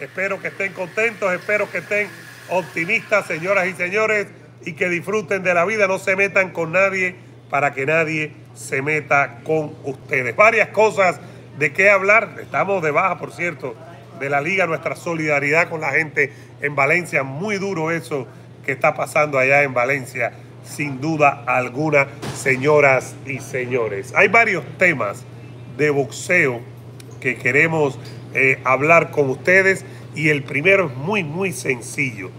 Espero que estén contentos, espero que estén optimistas, señoras y señores, y que disfruten de la vida, no se metan con nadie para que nadie se meta con ustedes. Varias cosas de qué hablar. Estamos de baja, por cierto, de la liga, nuestra solidaridad con la gente en Valencia. Muy duro eso que está pasando allá en Valencia, sin duda alguna, señoras y señores. Hay varios temas de boxeo que queremos eh, hablar con ustedes y el primero es muy, muy sencillo.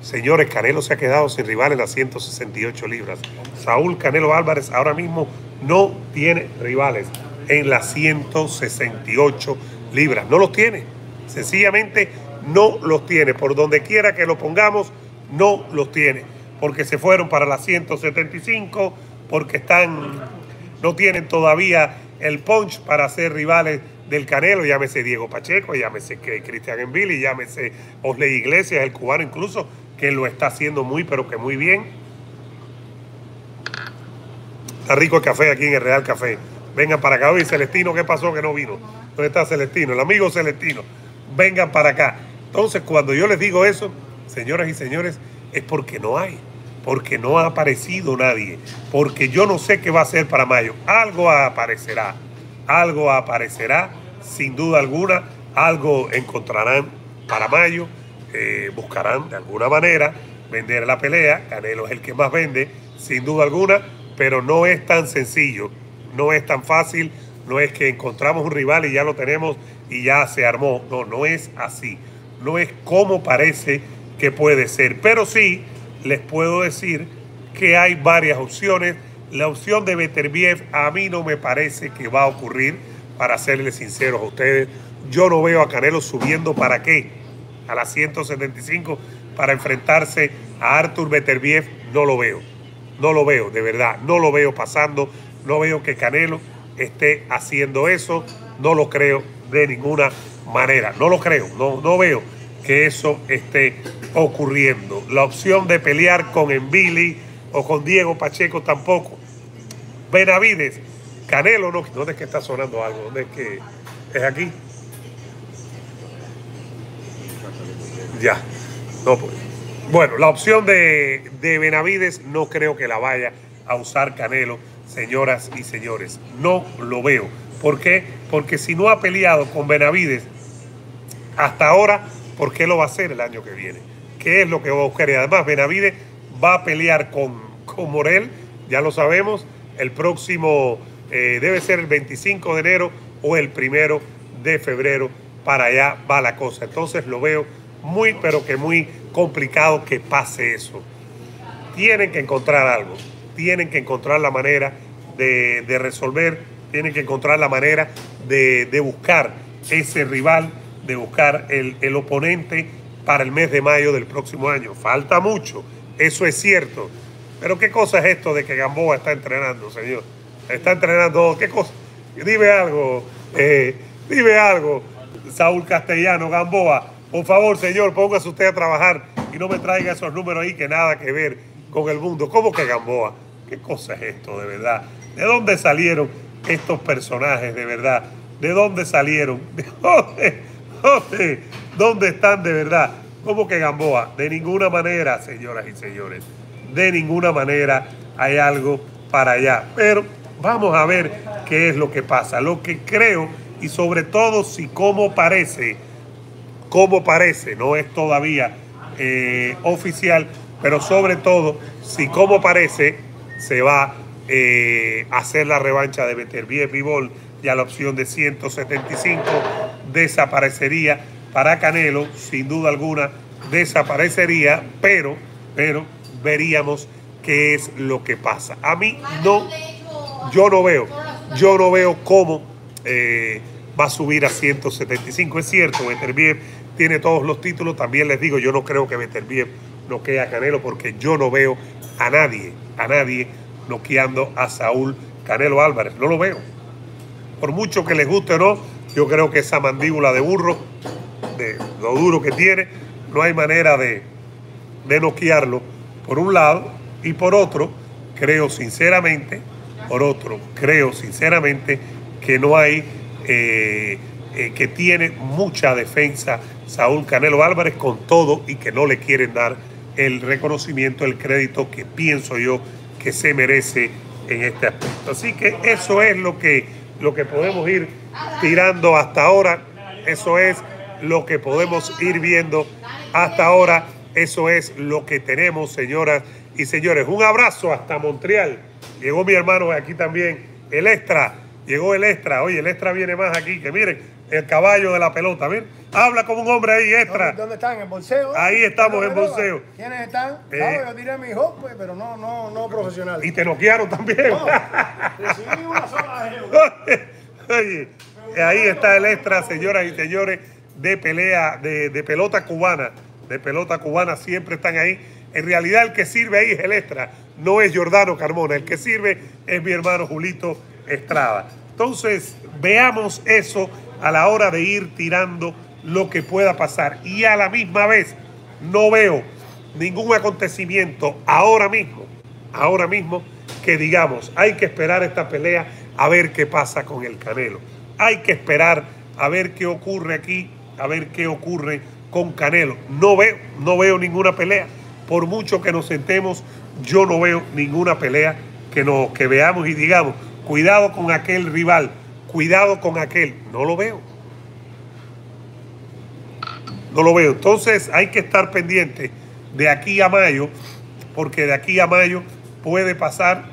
Señores, Canelo se ha quedado sin rival en las 168 libras. Saúl Canelo Álvarez ahora mismo no tiene rivales en las 168 libras. No los tiene. Sencillamente no los tiene. Por donde quiera que lo pongamos, no los tiene. Porque se fueron para las 175, porque están, no tienen todavía el punch para ser rivales del Canelo, llámese Diego Pacheco, llámese Cristian Envili, llámese Osley Iglesias, el cubano incluso, que lo está haciendo muy, pero que muy bien. Está rico el café aquí en el Real Café. Vengan para acá. Oye, Celestino, ¿qué pasó que no vino? ¿Dónde está Celestino? El amigo Celestino. Vengan para acá. Entonces, cuando yo les digo eso, señoras y señores, es porque no hay. Porque no ha aparecido nadie. Porque yo no sé qué va a ser para mayo. Algo aparecerá. Algo aparecerá, sin duda alguna. Algo encontrarán para mayo eh, buscarán de alguna manera vender la pelea. Canelo es el que más vende, sin duda alguna, pero no es tan sencillo, no es tan fácil, no es que encontramos un rival y ya lo tenemos y ya se armó. No, no es así. No es como parece que puede ser. Pero sí les puedo decir que hay varias opciones. La opción de Beterbiev a mí no me parece que va a ocurrir, para serles sinceros a ustedes. Yo no veo a Canelo subiendo para qué a las 175 para enfrentarse a Artur Beterbiev, no lo veo. No lo veo, de verdad. No lo veo pasando. No veo que Canelo esté haciendo eso. No lo creo de ninguna manera. No lo creo. No, no veo que eso esté ocurriendo. La opción de pelear con Envili o con Diego Pacheco tampoco. Benavides, Canelo no. ¿Dónde es que está sonando algo? ¿Dónde es que es aquí? Ya. No, pues. Bueno, la opción de, de Benavides no creo que la vaya a usar Canelo, señoras y señores. No lo veo. ¿Por qué? Porque si no ha peleado con Benavides hasta ahora, ¿por qué lo va a hacer el año que viene? ¿Qué es lo que va a buscar? Y además, Benavides va a pelear con, con Morel, ya lo sabemos, el próximo, eh, debe ser el 25 de enero o el primero de febrero. Para allá va la cosa. Entonces lo veo muy, pero que muy complicado que pase eso. Tienen que encontrar algo, tienen que encontrar la manera de, resolver, tienen que encontrar la manera de, buscar ese rival, de buscar el, el oponente para el mes de mayo del próximo año. Falta mucho, eso es cierto. Pero ¿qué cosa es esto de que Gamboa está entrenando, señor? Está entrenando, ¿qué cosa? Dime algo, eh, dime algo, Saúl Castellano, Gamboa. Por favor, señor, póngase usted a trabajar y no me traiga esos números ahí que nada que ver con el mundo. ¿Cómo que Gamboa? ¿Qué cosa es esto, de verdad? ¿De dónde salieron estos personajes, de verdad? ¿De dónde salieron? ¿De dónde? ¿Dónde? ¿Dónde están de verdad? ¿Cómo que Gamboa? De ninguna manera, señoras y señores. De ninguna manera hay algo para allá. Pero vamos a ver qué es lo que pasa. Lo que creo y sobre todo si como parece como parece, no es todavía eh, oficial, pero sobre todo, si como parece, se va eh, a hacer la revancha de Beterbiev Vivol, ya la opción de 175 desaparecería para Canelo, sin duda alguna, desaparecería, pero, pero veríamos qué es lo que pasa. A mí no, yo no veo, yo no veo cómo eh, va a subir a 175. Es cierto, Beterbiev tiene todos los títulos. También les digo, yo no creo que Beterbiev noquee a Canelo porque yo no veo a nadie, a nadie noqueando a Saúl Canelo Álvarez. No lo veo. Por mucho que les guste o no, yo creo que esa mandíbula de burro, de lo duro que tiene, no hay manera de, de noquearlo, por un lado, y por otro, creo sinceramente, por otro, creo sinceramente que no hay eh, eh, que tiene mucha defensa Saúl Canelo Álvarez con todo y que no le quieren dar el reconocimiento, el crédito que pienso yo que se merece en este aspecto. Así que eso es lo que, lo que podemos ir tirando hasta ahora, eso es lo que podemos ir viendo hasta ahora, eso es lo que tenemos, señoras y señores. Un abrazo hasta Montreal. Llegó mi hermano aquí también, el extra, llegó el extra, oye, el extra viene más aquí, que miren, el caballo de la pelota, miren. Habla como un hombre ahí extra. ¿Dónde están? ¿En bolseo? Ahí estamos en bolseo. ¿Quiénes están? Eh, yo tiré mi hijo, pues, pero no, no, no profesional. Y te noquearon también. No, recibí una sola Oye, ahí está el extra, señoras y señores, de pelea, de, de pelota cubana. De pelota cubana siempre están ahí. En realidad el que sirve ahí es el extra, no es Jordano Carmona. El que sirve es mi hermano Julito Estrada. Entonces, veamos eso a la hora de ir tirando lo que pueda pasar. Y a la misma vez, no veo ningún acontecimiento ahora mismo, ahora mismo, que digamos, hay que esperar esta pelea a ver qué pasa con el Canelo. Hay que esperar a ver qué ocurre aquí, a ver qué ocurre con Canelo. No veo, no veo ninguna pelea. Por mucho que nos sentemos, yo no veo ninguna pelea que, nos, que veamos y digamos, cuidado con aquel rival, cuidado con aquel. No lo veo. No lo veo. Entonces hay que estar pendiente de aquí a mayo, porque de aquí a mayo puede pasar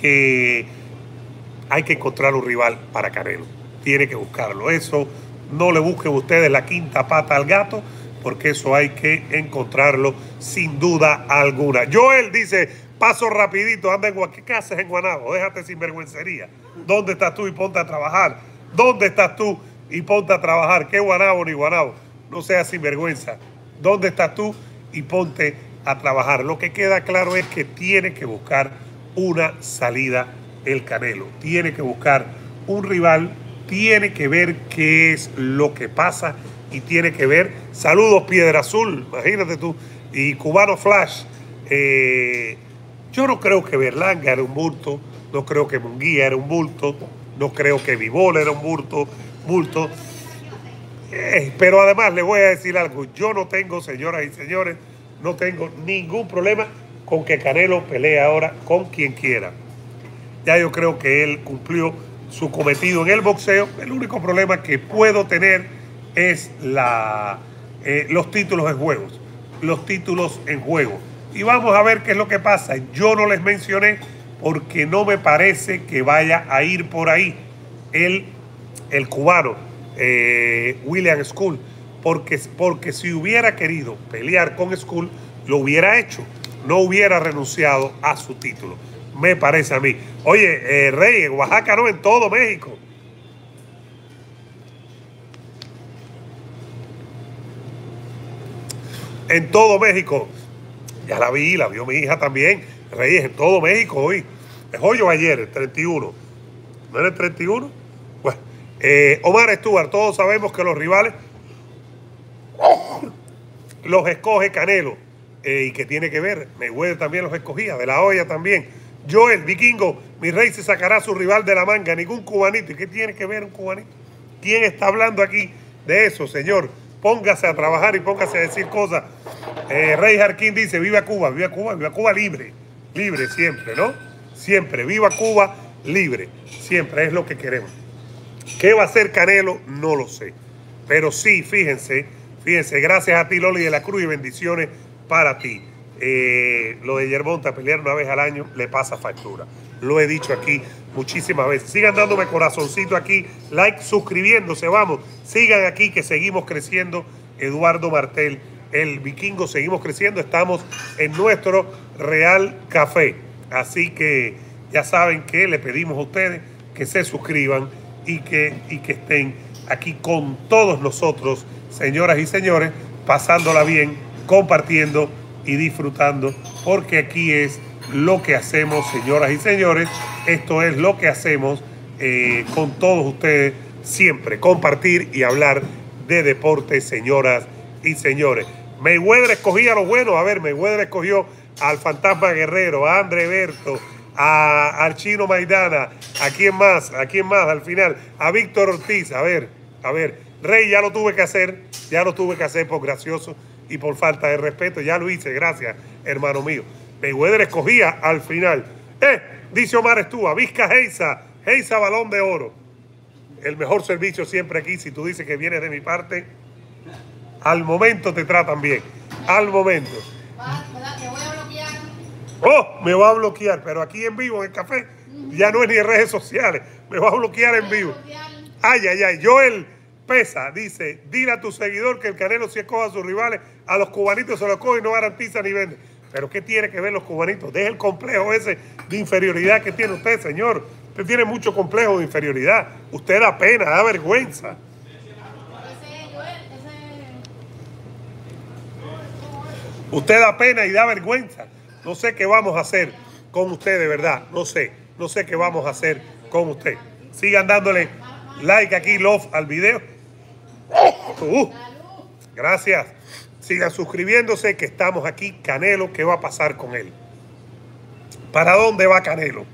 que hay que encontrar un rival para Canelo. Tiene que buscarlo. Eso no le busquen ustedes la quinta pata al gato, porque eso hay que encontrarlo sin duda alguna. Joel dice, paso rapidito, anda en ¿qué haces en Guanabo? Déjate sin vergüencería. ¿Dónde estás tú y ponte a trabajar? ¿Dónde estás tú y ponte a trabajar? ¿Qué Guanabo ni Guanabo? no seas sinvergüenza. ¿Dónde estás tú? Y ponte a trabajar. Lo que queda claro es que tiene que buscar una salida el Canelo. Tiene que buscar un rival, tiene que ver qué es lo que pasa y tiene que ver. Saludos, Piedra Azul, imagínate tú. Y Cubano Flash. Eh, yo no creo que Berlanga era un bulto, no creo que Munguía era un bulto, no creo que Vivol era un bulto, bulto. Eh, pero además le voy a decir algo, yo no tengo, señoras y señores, no tengo ningún problema con que Canelo pelee ahora con quien quiera. Ya yo creo que él cumplió su cometido en el boxeo. El único problema que puedo tener es la, eh, los títulos en juegos. Los títulos en juego. Y vamos a ver qué es lo que pasa. Yo no les mencioné porque no me parece que vaya a ir por ahí el, el cubano eh, William School, porque, porque si hubiera querido pelear con School, lo hubiera hecho, no hubiera renunciado a su título, me parece a mí. Oye, eh, Rey, en Oaxaca no, en todo México. En todo México. Ya la vi, la vio mi hija también. Reyes, en todo México hoy. Es hoy o ayer, el 31. ¿No era el 31? Bueno, eh, Omar Stuart, todos sabemos que los rivales los escoge Canelo. Eh, y que tiene que ver, Mayweather también los escogía, de la olla también. Joel, vikingo, mi rey se sacará a su rival de la manga, ningún cubanito. ¿Y qué tiene que ver un cubanito? ¿Quién está hablando aquí de eso, señor? Póngase a trabajar y póngase a decir cosas. Eh, rey Jarquín dice, viva Cuba, viva Cuba, viva Cuba libre. Libre siempre, ¿no? Siempre, viva Cuba libre. Siempre es lo que queremos. ¿Qué va a hacer Canelo? No lo sé. Pero sí, fíjense, fíjense, gracias a ti Loli de la Cruz y bendiciones para ti. Eh, lo de Yerbonta, pelear una vez al año, le pasa factura. Lo he dicho aquí muchísimas veces. Sigan dándome corazoncito aquí, like, suscribiéndose, vamos. Sigan aquí que seguimos creciendo. Eduardo Martel, el vikingo, seguimos creciendo. Estamos en nuestro Real Café. Así que ya saben que le pedimos a ustedes que se suscriban y que, y que estén aquí con todos nosotros, señoras y señores, pasándola bien, compartiendo y disfrutando, porque aquí es lo que hacemos, señoras y señores, esto es lo que hacemos eh, con todos ustedes siempre, compartir y hablar de deporte, señoras y señores. Mayweather escogía lo bueno, a ver, Mayweather escogió al Fantasma Guerrero, a André Berto, a, Archino Maidana, ¿a quién más? ¿A quién más al final? A Víctor Ortiz, a ver. A ver, Rey ya lo tuve que hacer, ya lo tuve que hacer por gracioso y por falta de respeto. Ya lo hice, gracias, hermano mío. Mayweather escogía al final. Eh, dice Omar Estúa, Vizca Heisa, Heisa Balón de Oro. El mejor servicio siempre aquí, si tú dices que vienes de mi parte, al momento te tratan bien. Al momento. Oh, me va a bloquear, pero aquí en vivo en el café ya no es ni en redes sociales, me va a bloquear en vivo. Ay, ay, ay. Joel Pesa dice: Dile a tu seguidor que el Canelo si escoja a sus rivales, a los cubanitos se los coge y no garantiza ni vende. Pero ¿qué tiene que ver los cubanitos? Deja el complejo ese de inferioridad que tiene usted, señor. Usted tiene mucho complejo de inferioridad. Usted da pena, da vergüenza. Usted da pena y da vergüenza. No sé qué vamos a hacer con usted, de verdad. No sé. No sé qué vamos a hacer con usted. Sigan dándole like aquí, love al video. Uh, gracias. Sigan suscribiéndose que estamos aquí. Canelo, ¿qué va a pasar con él? ¿Para dónde va Canelo?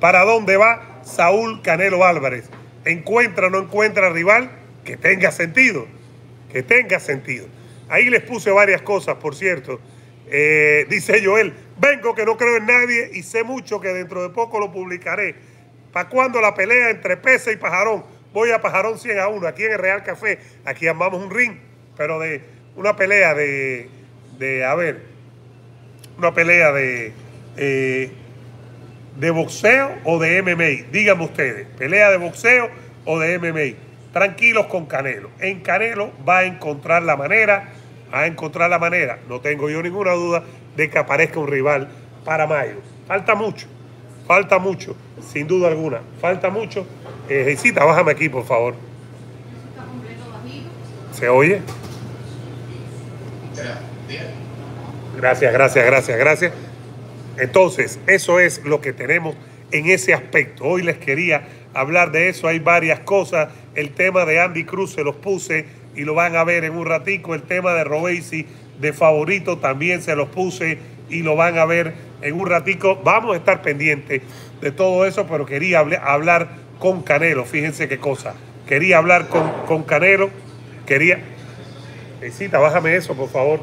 ¿Para dónde va Saúl Canelo Álvarez? ¿Encuentra o no encuentra rival? Que tenga sentido. Que tenga sentido. Ahí les puse varias cosas, por cierto. Eh, dice Joel, vengo que no creo en nadie y sé mucho que dentro de poco lo publicaré. ¿Para cuando la pelea entre Pesa y Pajarón? Voy a Pajarón 100 a 1, aquí en el Real Café. Aquí armamos un ring, pero de una pelea de, de a ver, una pelea de, eh, de boxeo o de MMA. Díganme ustedes, pelea de boxeo o de MMA. Tranquilos con Canelo. En Canelo va a encontrar la manera a encontrar la manera, no tengo yo ninguna duda, de que aparezca un rival para mayo. Falta mucho, falta mucho, sin duda alguna, falta mucho. Eh, bájame aquí, por favor. ¿Se oye? Gracias, gracias, gracias, gracias. Entonces, eso es lo que tenemos en ese aspecto. Hoy les quería hablar de eso. Hay varias cosas. El tema de Andy Cruz se los puse y lo van a ver en un ratico. El tema de Robesi de favorito también se los puse y lo van a ver en un ratico. Vamos a estar pendientes de todo eso, pero quería hablar con Canelo. Fíjense qué cosa. Quería hablar con, con Canelo. Quería... Visita, bájame eso, por favor.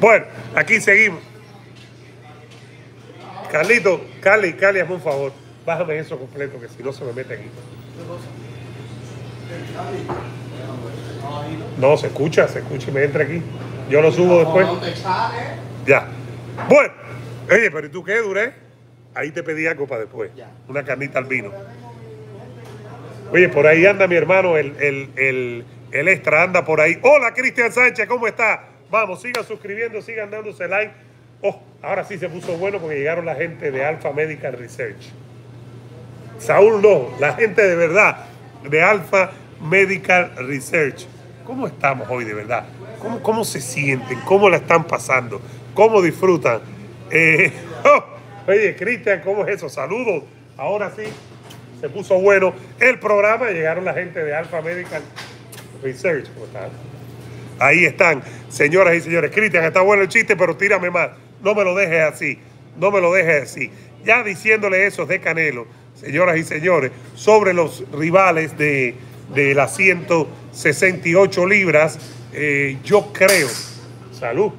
Bueno, aquí seguimos. Carlito, Cali, Cali, hazme un favor. Bájame eso completo, que si no se me mete aquí. No, se escucha, se escucha y me entra aquí. Yo lo subo después. Ya. Bueno, oye, pero ¿y tú qué, Duré? Ahí te pedí algo para después. Una carnita al vino. Oye, por ahí anda mi hermano, el, el, el extra anda por ahí. Hola, Cristian Sánchez, ¿cómo está? Vamos, sigan suscribiendo, sigan dándose like. Oh, ahora sí se puso bueno porque llegaron la gente de Alpha Medical Research. Saúl no, la gente de verdad de Alpha Medical Research. ¿Cómo estamos hoy de verdad? ¿Cómo, cómo se sienten? ¿Cómo la están pasando? ¿Cómo disfrutan? Eh, oh, oye, Cristian, ¿cómo es eso? Saludos. Ahora sí, se puso bueno el programa. Llegaron la gente de Alpha Medical Research. ¿Cómo están? Ahí están, señoras y señores. Cristian, está bueno el chiste, pero tírame más. No me lo dejes así. No me lo dejes así. Ya diciéndole eso de Canelo señoras y señores, sobre los rivales de, las 168 libras, eh, yo creo, salud,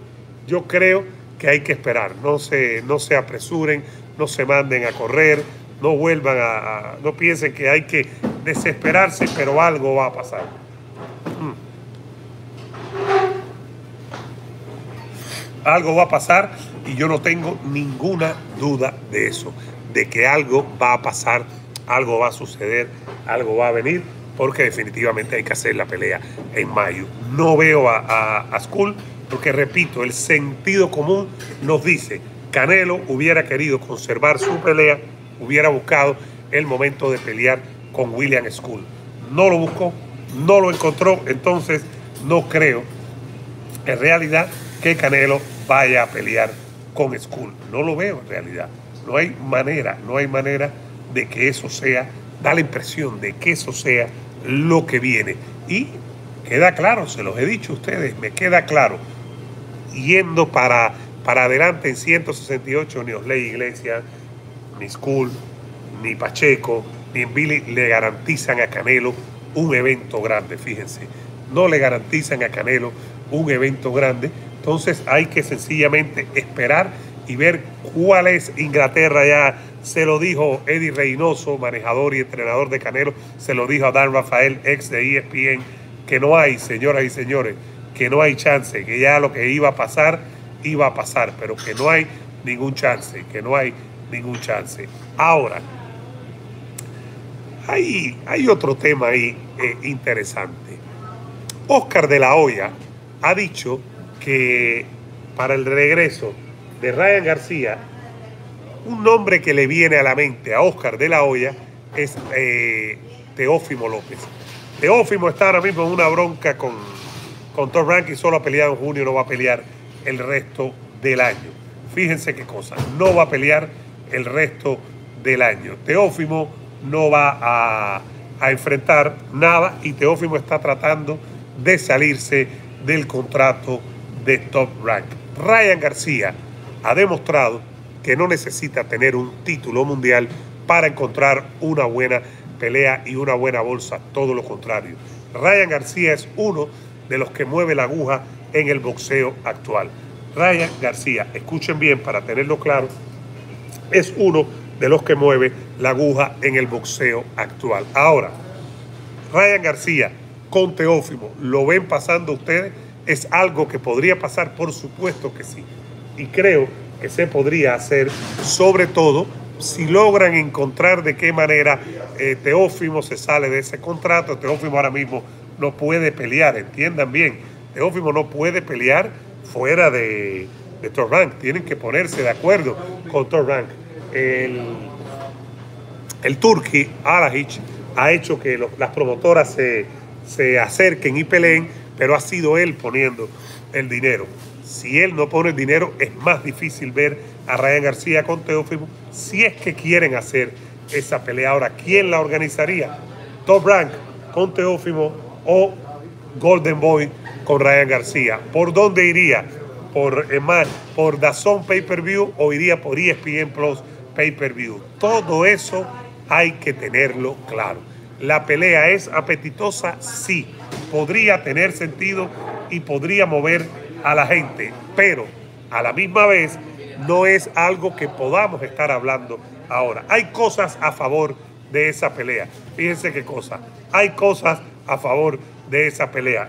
yo creo que hay que esperar, no se, no se apresuren, no se manden a correr, no vuelvan a, no piensen que hay que desesperarse, pero algo va a pasar. Algo va a pasar y yo no tengo ninguna duda de eso de que algo va a pasar, algo va a suceder, algo va a venir, porque definitivamente hay que hacer la pelea en mayo. No veo a, a, Skull, porque repito, el sentido común nos dice, Canelo hubiera querido conservar su pelea, hubiera buscado el momento de pelear con William Skull. No lo buscó, no lo encontró, entonces no creo en realidad que Canelo vaya a pelear con Skull. No lo veo en realidad. No hay manera, no hay manera de que eso sea, da la impresión de que eso sea lo que viene. Y queda claro, se los he dicho a ustedes, me queda claro, yendo para, para adelante en 168, ni Osley Iglesia, ni School, ni Pacheco, ni Billy le garantizan a Canelo un evento grande, fíjense. No le garantizan a Canelo un evento grande. Entonces hay que sencillamente esperar y ver cuál es Inglaterra ya. Se lo dijo Eddie Reynoso, manejador y entrenador de Canelo, se lo dijo a Dan Rafael, ex de ESPN, que no hay, señoras y señores, que no hay chance, que ya lo que iba a pasar, iba a pasar, pero que no hay ningún chance, que no hay ningún chance. Ahora, hay, hay otro tema ahí eh, interesante. Oscar de la Hoya ha dicho que para el regreso de Ryan García, un nombre que le viene a la mente a Oscar de la Hoya es eh, Teófimo López. Teófimo está ahora mismo en una bronca con, con Tom y solo ha peleado en junio, no va a pelear el resto del año. Fíjense qué cosa, no va a pelear el resto del año. Teófimo no va a, a enfrentar nada y Teófimo está tratando de salirse del contrato de Top Rank. Ryan García ha demostrado que no necesita tener un título mundial para encontrar una buena pelea y una buena bolsa, todo lo contrario. Ryan García es uno de los que mueve la aguja en el boxeo actual. Ryan García, escuchen bien para tenerlo claro, es uno de los que mueve la aguja en el boxeo actual. Ahora, Ryan García con Teófimo, ¿lo ven pasando ustedes? ¿Es algo que podría pasar? Por supuesto que sí. Y creo que se podría hacer, sobre todo si logran encontrar de qué manera eh, Teófimo se sale de ese contrato. Teófimo ahora mismo no puede pelear, entiendan bien. Teófimo no puede pelear fuera de, de Torrank. Tienen que ponerse de acuerdo con Torrank. El, el Turki Alajic ha hecho que las promotoras se, se acerquen y peleen, pero ha sido él poniendo el dinero. Si él no pone el dinero, es más difícil ver a Ryan García con Teófimo si es que quieren hacer esa pelea. Ahora, ¿quién la organizaría? Top Rank con Teófimo o Golden Boy con Ryan García. ¿Por dónde iría? ¿Por, eh, por Dazón Pay Per View o iría por ESPN Plus Pay Per View? Todo eso hay que tenerlo claro. La pelea es apetitosa, sí. Podría tener sentido y podría mover a la gente, pero a la misma vez no es algo que podamos estar hablando ahora. Hay cosas a favor de esa pelea. Fíjense qué cosa. Hay cosas a favor de esa pelea.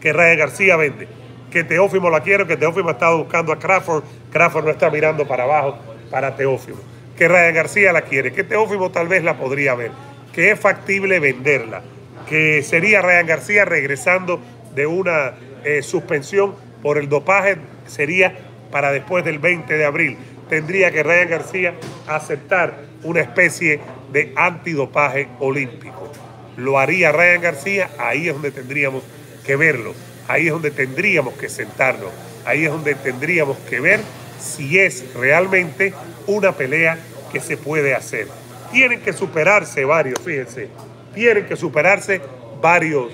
Que Ryan García vende. Que Teófimo la quiere, que Teófimo ha estado buscando a Crawford. Crawford no está mirando para abajo para Teófimo. Que Ryan García la quiere. Que Teófimo tal vez la podría ver. Que es factible venderla. Que sería Ryan García regresando de una eh, suspensión por el dopaje. Sería para después del 20 de abril. Tendría que Ryan García aceptar una especie de antidopaje olímpico. Lo haría Ryan García, ahí es donde tendríamos que verlo, ahí es donde tendríamos que sentarnos, ahí es donde tendríamos que ver si es realmente una pelea que se puede hacer. Tienen que superarse varios, fíjense, tienen que superarse varios.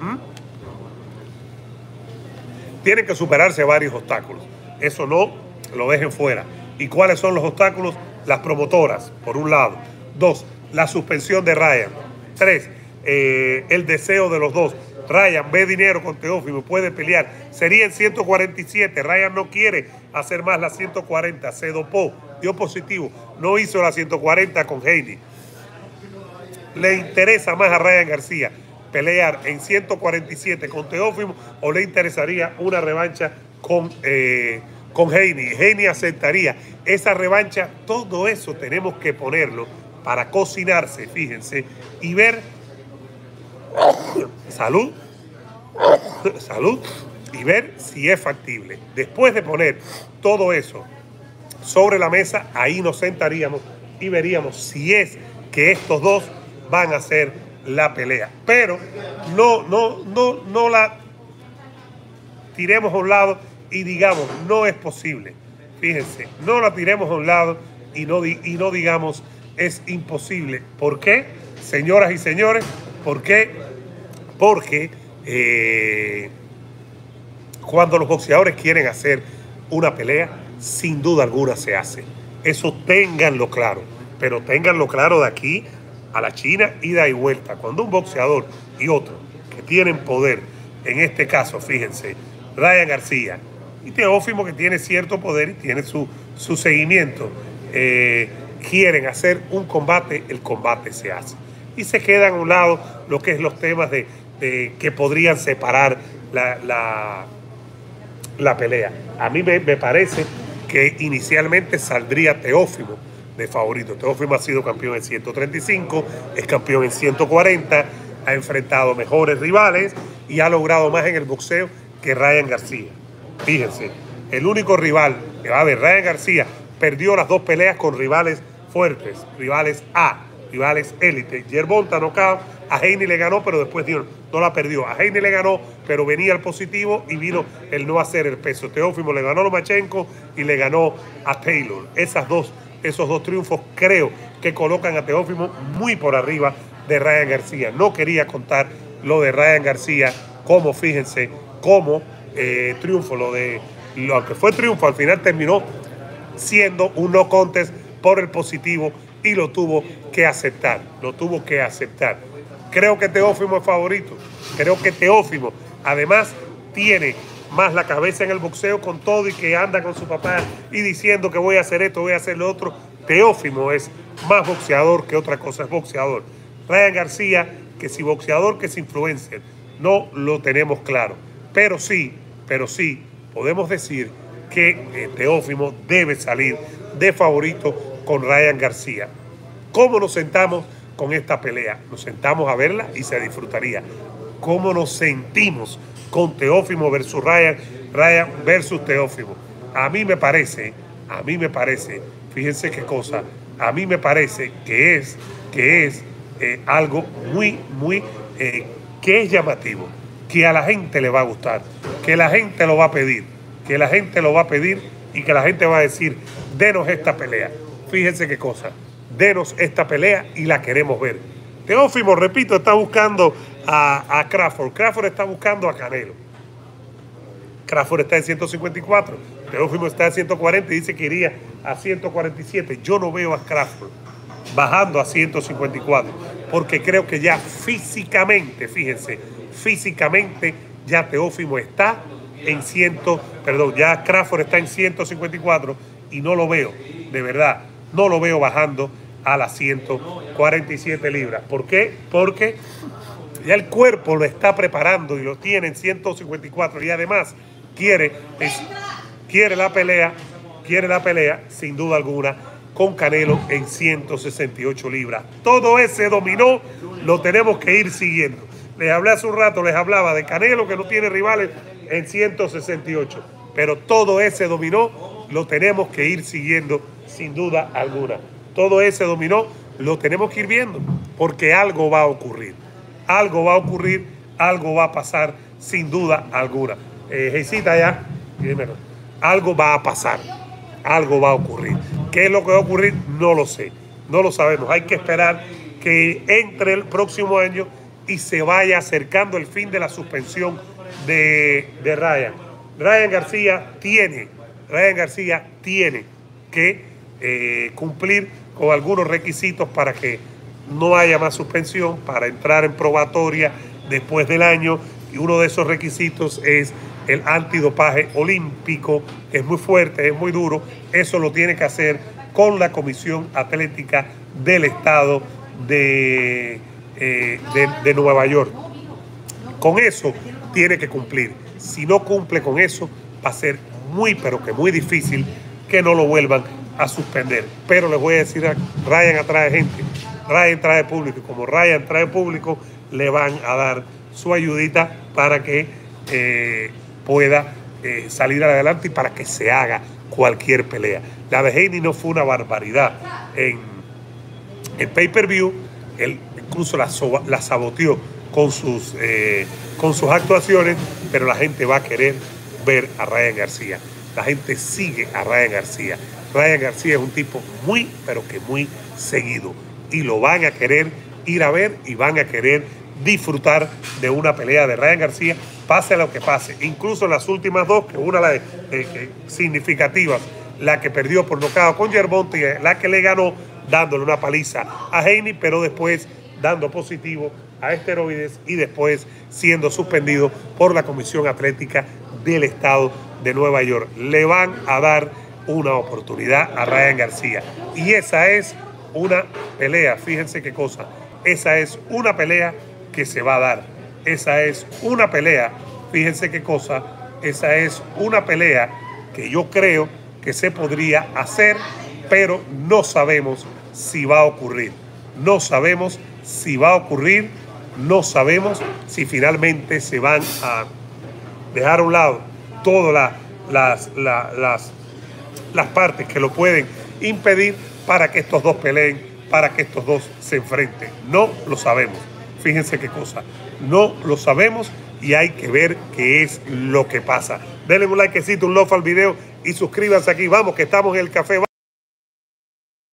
¿Mm? tienen que superarse varios obstáculos. Eso no lo dejen fuera. ¿Y cuáles son los obstáculos? Las promotoras, por un lado. Dos, la suspensión de Ryan. Tres, eh, el deseo de los dos. Ryan ve dinero con Teófimo, puede pelear. Sería en 147. Ryan no quiere hacer más la 140. Se dopó, dio positivo. No hizo la 140 con Heidi. Le interesa más a Ryan García pelear en 147 con Teófimo o le interesaría una revancha con, eh, con Heini. Heini aceptaría esa revancha. Todo eso tenemos que ponerlo para cocinarse, fíjense, y ver salud, salud, y ver si es factible. Después de poner todo eso sobre la mesa, ahí nos sentaríamos y veríamos si es que estos dos van a ser la pelea. Pero no, no, no, no la tiremos a un lado y digamos, no es posible. Fíjense, no la tiremos a un lado y no, y no digamos, es imposible. ¿Por qué? Señoras y señores, ¿por qué? Porque eh, cuando los boxeadores quieren hacer una pelea, sin duda alguna se hace. Eso ténganlo claro. pero ténganlo claro de aquí a la China, ida y vuelta. Cuando un boxeador y otro que tienen poder, en este caso, fíjense, Ryan García y Teófimo que tiene cierto poder y tiene su, su seguimiento, eh, quieren hacer un combate, el combate se hace. Y se quedan a un lado lo que es los temas de, que podrían separar la, la, pelea. A mí me, me parece que inicialmente saldría Teófimo de favorito. Teófimo ha sido campeón en 135, es campeón en 140, ha enfrentado mejores rivales y ha logrado más en el boxeo que Ryan García. Fíjense, el único rival, que va a ver, Ryan García perdió las dos peleas con rivales fuertes, rivales A, rivales élite. Yerbonta nocao, a Heine le ganó, pero después no la perdió. A Heine le ganó, pero venía el positivo y vino el no hacer el peso. Teófimo le ganó a Lomachenko y le ganó a Taylor. Esas dos esos dos triunfos creo que colocan a Teófimo muy por arriba de Ryan García. No quería contar lo de Ryan García como, fíjense, como eh, triunfo. Lo de lo que fue triunfo, al final terminó siendo un no contest por el positivo y lo tuvo que aceptar. Lo tuvo que aceptar. Creo que Teófimo es favorito. Creo que Teófimo, además, tiene más la cabeza en el boxeo con todo y que anda con su papá y diciendo que voy a hacer esto, voy a hacer lo otro. Teófimo es más boxeador que otra cosa, es boxeador. Ryan García, que si boxeador, que es influencer, no lo tenemos claro. Pero sí, pero sí, podemos decir que eh, Teófimo debe salir de favorito con Ryan García. ¿Cómo nos sentamos con esta pelea? Nos sentamos a verla y se disfrutaría. ¿Cómo nos sentimos? Con Teófimo versus Ryan, Ryan versus Teófimo. A mí me parece, a mí me parece, fíjense qué cosa, a mí me parece que es, que es eh, algo muy, muy, eh, que es llamativo, que a la gente le va a gustar, que la gente lo va a pedir, que la gente lo va a pedir y que la gente va a decir, denos esta pelea. Fíjense qué cosa, denos esta pelea y la queremos ver. Teófimo, repito, está buscando a, Crawford. Crawford está buscando a Canelo. Crawford está en 154. Teófimo está en 140 y dice que iría a 147. Yo no veo a Crawford bajando a 154 porque creo que ya físicamente, fíjense, físicamente ya Teófimo está en 100, perdón, ya Crawford está en 154 y no lo veo, de verdad, no lo veo bajando a las 147 libras. ¿Por qué? Porque ya el cuerpo lo está preparando y lo tiene en 154 y además quiere, quiere la pelea, quiere la pelea sin duda alguna con Canelo en 168 libras. Todo ese dominó lo tenemos que ir siguiendo. Les hablé hace un rato, les hablaba de Canelo que no tiene rivales en 168, pero todo ese dominó lo tenemos que ir siguiendo sin duda alguna. Todo ese dominó lo tenemos que ir viendo porque algo va a ocurrir algo va a ocurrir, algo va a pasar, sin duda alguna. Eh, ya, dímelo. Algo va a pasar, algo va a ocurrir. ¿Qué es lo que va a ocurrir? No lo sé, no lo sabemos. Hay que esperar que entre el próximo año y se vaya acercando el fin de la suspensión de, Ryan. Ryan García tiene, Ryan García tiene que eh, cumplir con algunos requisitos para que no haya más suspensión para entrar en probatoria después del año y uno de esos requisitos es el antidopaje olímpico, que es muy fuerte, es muy duro, eso lo tiene que hacer con la Comisión Atlética del Estado de, eh, de, de Nueva York. Con eso tiene que cumplir. Si no cumple con eso, va a ser muy, pero que muy difícil que no lo vuelvan a suspender. Pero les voy a decir, a Ryan atrae gente Ryan trae público como Ryan trae público, le van a dar su ayudita para que eh, pueda eh, salir adelante y para que se haga cualquier pelea. La de no fue una barbaridad. En el pay-per-view, él incluso la, la saboteó con sus, eh, con sus actuaciones, pero la gente va a querer ver a Ryan García. La gente sigue a Ryan García. Ryan García es un tipo muy, pero que muy seguido y lo van a querer ir a ver y van a querer disfrutar de una pelea de Ryan García, pase lo que pase. Incluso las últimas dos, que una de, significativa, la que perdió por nocao con Gervonta la que le ganó, dándole una paliza a Heini, pero después dando positivo a esteroides y después siendo suspendido por la Comisión Atlética del Estado de Nueva York. Le van a dar una oportunidad a Ryan García. Y esa es una pelea, fíjense qué cosa, esa es una pelea que se va a dar. Esa es una pelea, fíjense qué cosa, esa es una pelea que yo creo que se podría hacer, pero no sabemos si va a ocurrir. No sabemos si va a ocurrir, no sabemos si finalmente se van a dejar a un lado todas las, las, las partes que lo pueden impedir para que estos dos peleen, para que estos dos se enfrenten. No lo sabemos. Fíjense qué cosa. No lo sabemos y hay que ver qué es lo que pasa. Denle un likecito, un love al video y suscríbanse aquí. Vamos, que estamos en el café.